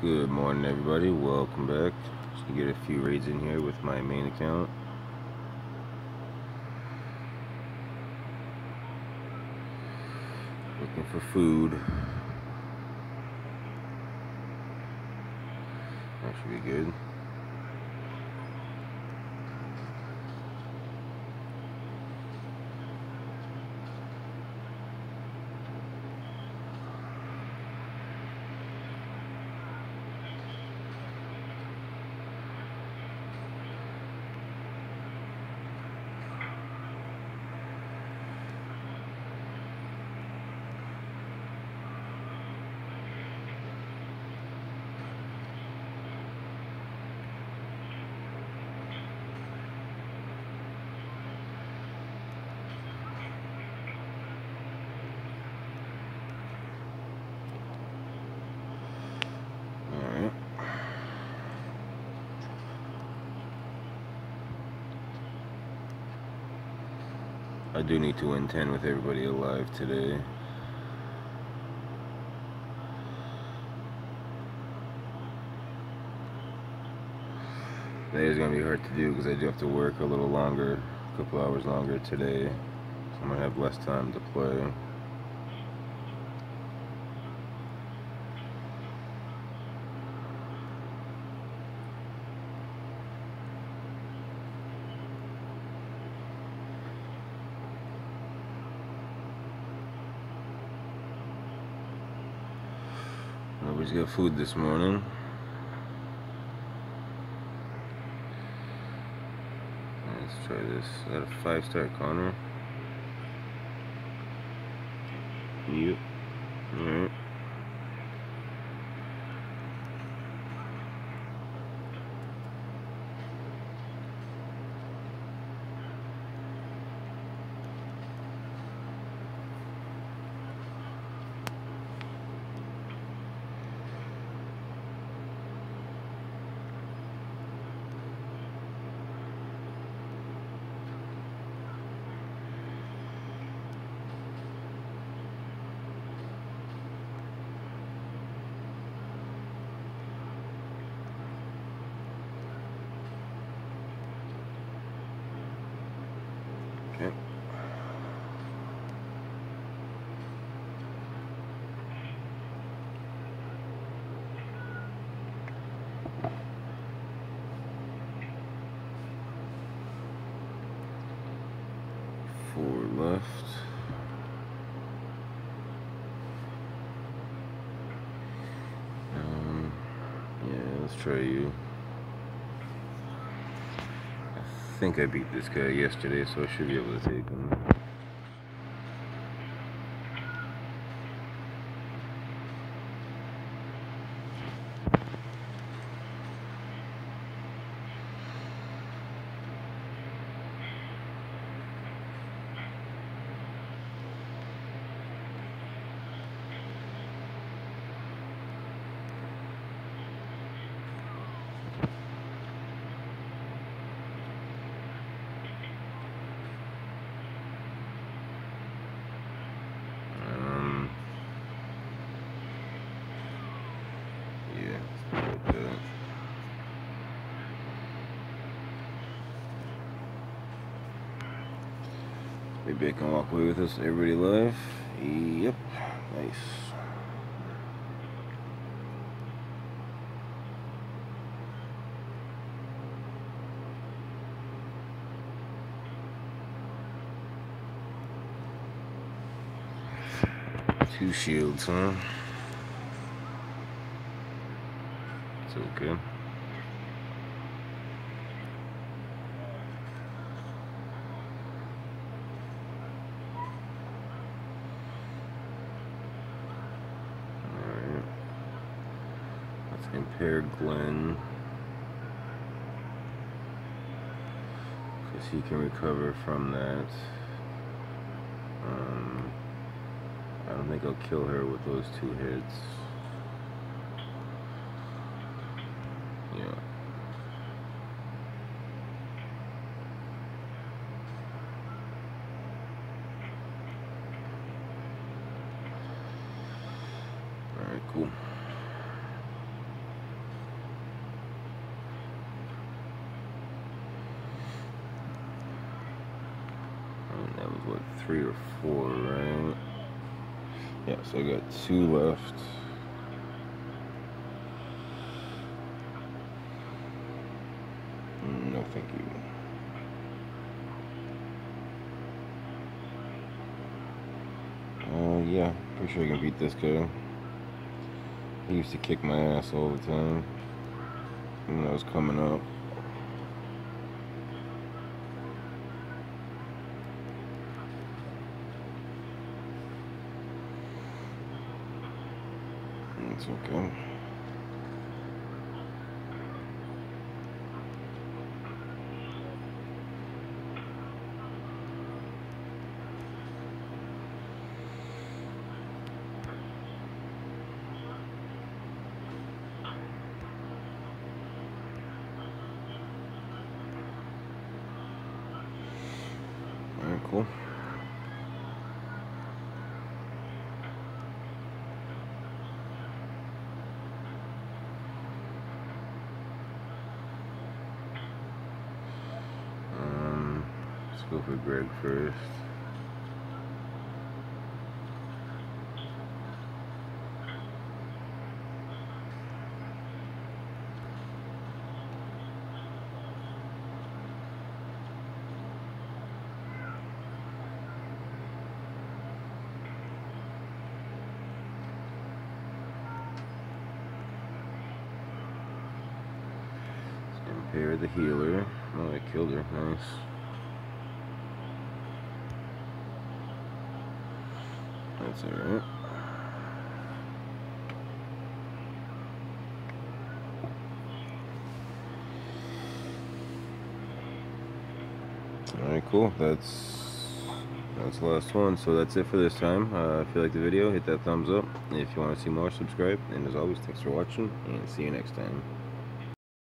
Good morning everybody, welcome back. Just to get a few raids in here with my main account. Looking for food. That should be good. Alright. I do need to win 10 with everybody alive today. Today is going to be hard to do because I do have to work a little longer, a couple hours longer today. So I'm going to have less time to play. Nobody's got food this morning. Let's try this. Is that a five star Connor? Yep. Alright. Okay. Four left. Um, yeah, let's try you. I think I beat this guy yesterday, so I should be able to take him. Um, yeah, let's go with that. Maybe I can walk away with this. Everybody alive? Yep. Nice. Two shields, huh? It's okay. Alright. Let's Glenn. Because he can recover from that. Um, I don't think I'll kill her with those two hits. Yeah. Alright, cool. Three or four, right? Yeah, so I got two left. Mm, no, thank you. Uh, yeah, pretty sure I can beat this guy. He used to kick my ass all the time when I was coming up. It's okay. Alright, cool. Um, let's go for Greg first. Impair the healer. Oh, I killed her. Nice. That's alright. Alright, cool. That's that's the last one. So that's it for this time. Uh, if you like the video, hit that thumbs up. If you want to see more, subscribe. And as always, thanks for watching, and see you next time.